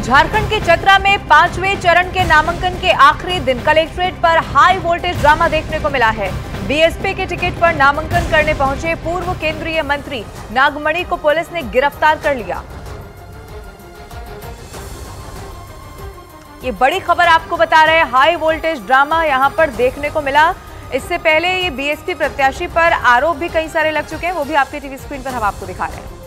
झारखंड के चतरा में पाँचवें चरण के नामांकन के आखिरी दिन कलेक्ट्रेट पर हाई वोल्टेज ड्रामा देखने को मिला है। बीएसपी के टिकट पर नामांकन करने पहुँचे पूर्व केंद्रीय मंत्री। नागमणि को पुलिस ने गिरफ़्तार कर लिया। ये बड़ी खबर आपको बता रहे हैं। हाई वोल्टेज ड्रामा यहाँ पर देखने को मिला। इससे पहले ये बीएसपी प्रत्याशी पर आरोप भी कई सारे लग चुके हैं। वो भी आपके टीवी स्क्रीन पर हम आपको दिखा रहे हैं।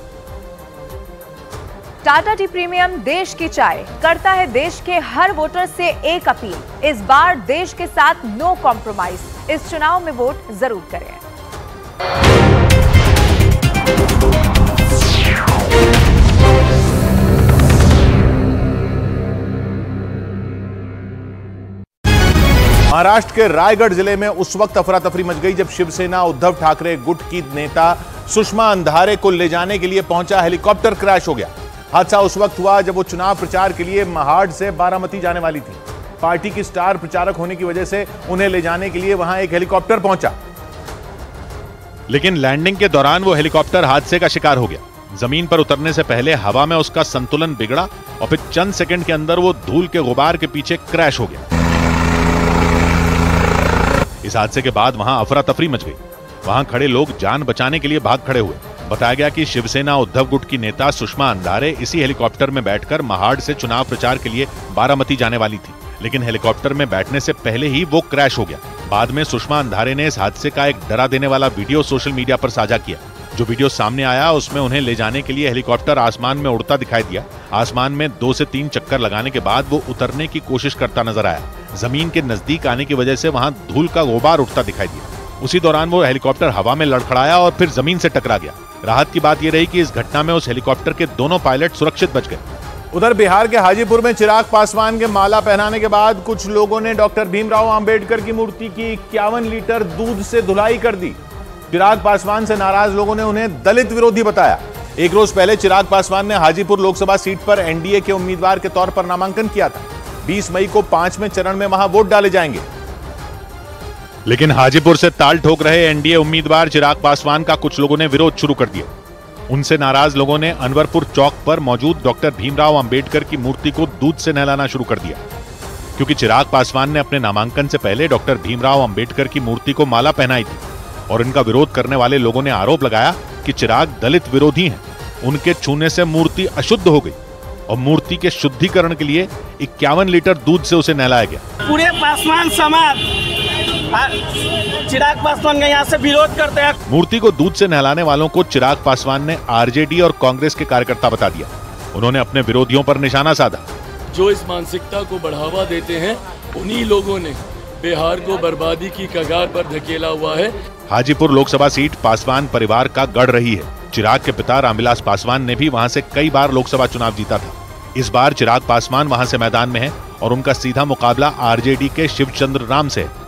टाटा टी प्रीमियम देश की चाय करता है देश के हर वोटर से एक अपील। इस बार देश के साथ नो कॉम्प्रोमाइज इस चुनाव में वोट ज़रूर करें। महाराष्ट्र के रायगढ़ ज़िले में उस वक्त अफरा तफरी मच गई जब शिवसेना उद्धव ठाकरे गुट की नेता सुषमा अंधारे को ले जाने के लिए पहुँचा हेलीकॉप्टर क्रैश हो गया। हादसा उस वक्त हुआ जब वो चुनाव प्रचार के लिए महाड से बारामती जाने वाली थी। पार्टी की स्टार प्रचारक होने की वजह से उन्हें ले जाने के लिए वहाँ एक हेलीकॉप्टर पहुँचा। लेकिन लैंडिंग के दौरान वो हेलीकॉप्टर हादसे का शिकार हो गया। ज़मीन पर उतरने से पहले हवा में उसका संतुलन बिगड़ा और फिर चंद सेकंड के अंदर वो धूल के गुबार के पीछे क्रैश हो गया। इस हादसे के बाद वहाँ अफरा तफरी मच गई। वहाँ खड़े लोग जान बचाने के लिए भाग खड़े हुए। बताया गया कि शिवसेना उद्धव गुट की नेता सुषमा अंधारे इसी हेलीकॉप्टर में बैठकर महाड़ से चुनाव प्रचार के लिए बारामती जाने वाली थी। लेकिन हेलीकॉप्टर में बैठने से पहले ही वो क्रैश हो गया। बाद में सुषमा अंधारे ने इस हादसे का एक डरा देने वाला वीडियो सोशल मीडिया पर साझा किया। जो वीडियो सामने आया, उसमें उन्हें ले जाने के लिए हेलीकॉप्टर आसमान में उड़ता दिखाई दिया। आसमान में दो से तीन चक्कर लगाने के बाद वो उतरने की कोशिश करता नज़र आया। ज़मीन के नज़दीक आने की वजह से वहाँ धूल का गुबार उठता दिखाई दिया। उसी दौरान वो हेलीकॉप्टर हवा में लड़खड़ाया और फिर ज़मीन से टकरा गया। राहत की बात यह रही कि इस घटना में उस हेलीकॉप्टर के दोनों पायलट सुरक्षित बच गए। उधर बिहार के हाजीपुर में चिराग पासवान के माला पहनाने के बाद कुछ लोगों ने डॉक्टर भीमराव अंबेडकर की मूर्ति की इक्यावन लीटर दूध से धुलाई कर दी। चिराग पासवान से नाराज़ लोगों ने उन्हें दलित विरोधी बताया। एक रोज पहले चिराग पासवान ने हाजीपुर लोकसभा सीट पर एनडीए के उम्मीदवार के तौर पर नामांकन किया था। 20 मई को पाँचवें चरण में वहाँ वोट डाले जाएँगे। लेकिन हाजीपुर से ताल ठोक रहे एनडीए उम्मीदवार चिराग पासवान का कुछ लोगों ने विरोध शुरू कर दिया। उनसे नाराज़ लोगों ने अनवरपुर चौक पर मौजूद डॉक्टर भीमराव अंबेडकर की मूर्ति को दूध से नहलाना शुरू कर दिया। क्योंकि चिराग पासवान ने अपने नामांकन से पहले डॉक्टर भीमराव अंबेडकर की मूर्ति को माला पहनाई थी और इनका विरोध करने वाले लोगों ने आरोप लगाया कि चिराग दलित विरोधी हैं। उनके छूने से मूर्ति अशुद्ध हो गई और मूर्ति के शुद्धिकरण के लिए इक्यावन लीटर दूध से उसे नहलाया गया। पूरे पासवान समाज चिराग पासवान का यहाँ से विरोध करते हैं। मूर्ति को दूध से नहलाने वालों को चिराग पासवान ने आरजेडी और कांग्रेस के कार्यकर्ता बता दिया। उन्होंने अपने विरोधियों पर निशाना साधा। जो इस मानसिकता को बढ़ावा देते हैं उन्हीं लोगों ने बिहार को बर्बादी की कगार पर धकेला हुआ है। हाजीपुर लोकसभा सीट पासवान परिवार का गढ़ रही है। चिराग के पिता रामविलास पासवान ने भी वहाँ से कई बार लोकसभा चुनाव जीता था। इस बार चिराग पासवान वहाँ से मैदान में है और उनका सीधा मुकाबला आरजेडी के शिवचंद्र राम से है।